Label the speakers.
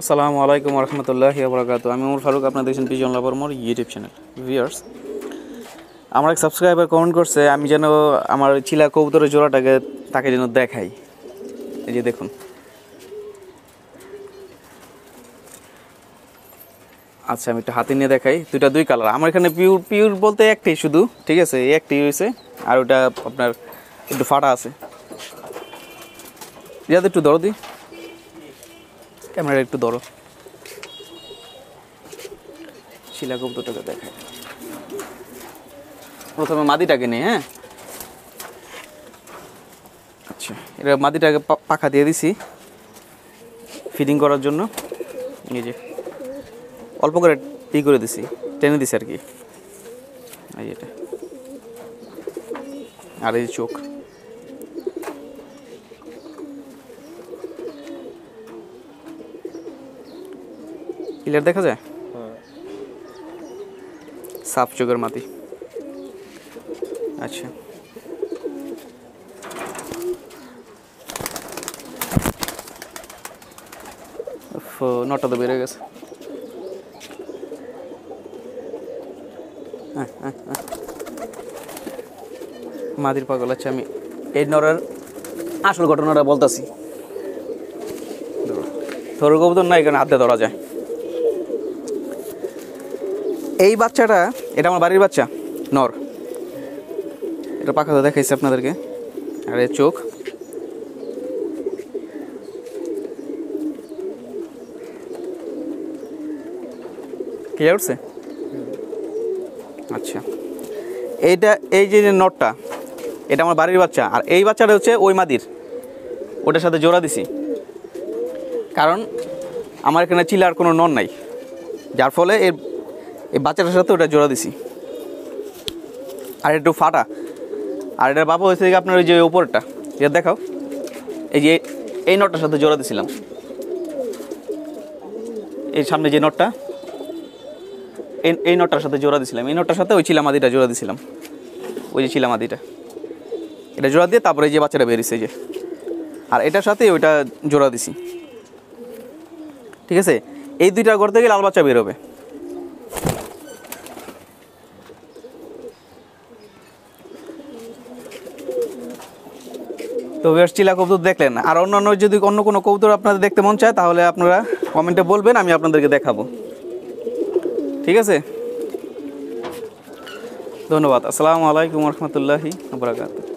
Speaker 1: আসসালামু আলাইকুম রহমতুল্লাহ বরাকাত আমি ওমর ফারুক, আপনার দেখছেন পিজন লাভার মোর ইউটিউব চ্যানেল ভিউয়ার্স আমার এক সাবস্ক্রাইবার কমেন্ট করছে, আমি যেন আমার চিলা কবুতরের জোড়াটাকে তাকে যেন দেখাই। এই যে দেখুন। আচ্ছা আমি একটু হাতে নিয়ে দেখাই। দুইটা দুই কালার আমার এখানে পিওর পিওর বলতে একটাই শুধু, ঠিক আছে? এই একটাই হয়েছে আর ওটা আপনার একটু ফাটা আছে। যাতে একটু ধরো দিই ক্যামেরা একটু ধরো। শিলা কবুতরটাকে দেখায় প্রথমে মাদিটাকে নিয়ে হ্যাঁ? আচ্ছা এটা মাদিটাকে পাখা দিয়ে দিছি ফিডিং করার জন্য। এই যে, অল্প করে ই করে দিছি, টেনে দিছি আর কি। এই এটা। আর এই চোখ। ক্লিয়ার দেখা যায়? সাফ চোখের মাটি। আচ্ছা। নটা তো বেড়ে গেছে। হ্যাঁ, হ্যাঁ, হ্যাঁ। মাদির পাগল আছে আমি এই নরের আসল ঘটনাটা বলতাছি। থর কবুতর না এখানে হাতে ধরা যায়। এই বাচ্চাটা, এটা আমার বাড়ির বাচ্চা, নর। এটা পাখাতে দেখাইছে আপনাদেরকে। আর এর চোখ। ক্লিয়ার উঠছে? আচ্ছা। এইটা, এই যে নটটা, এটা আমার বাড়ির বাচ্চা। আর এই বাচ্চাটা হচ্ছে ওই মাদির। ওটার সাথে জোড়া দিছি। কারণ, আমার এখানে চিলার কোনো নন নাই। যার ফলে এর এই বাচ্চাটার সাথে ওটা জোড়া দিছি। আর একটু ফাটা। আর এটার বাবা হয়েছে আপনার ওই যে উপরটা এটা দেখাও। এই যে এই নটটার সাথে জোড়া দিছিলাম। এই সামনে যে নটটা, এই এই নটটার সাথে জোড়া দিছিলাম। এই নটটার সাথে ওই চিলামাদিটা জোড়া দিছিলাম। ওই যে চিলামাদিটা এটা জোড়া দিয়ে তারপরে যে বাচ্চাটা বেরিয়েছে যে। আর এটার সাথে ওইটা জোড়া দিছি। ঠিক আছে? এই দুইটা করতে গেলে লাল বাচ্চা বেরোবে তো বেশ চিলা কবুতর দেখলেন। আর অন্যান্য যদি অন্য কোনো কবুতর আপনাদের দেখতে মন চায়, তাহলে আপনারা কমেন্টে বলবেন, আমি আপনাদেরকে দেখাবো। ঠিক আছে? ধন্যবাদ। আসসালামু আলাইকুম রহমতুল্লাহি বরাকাতুহ।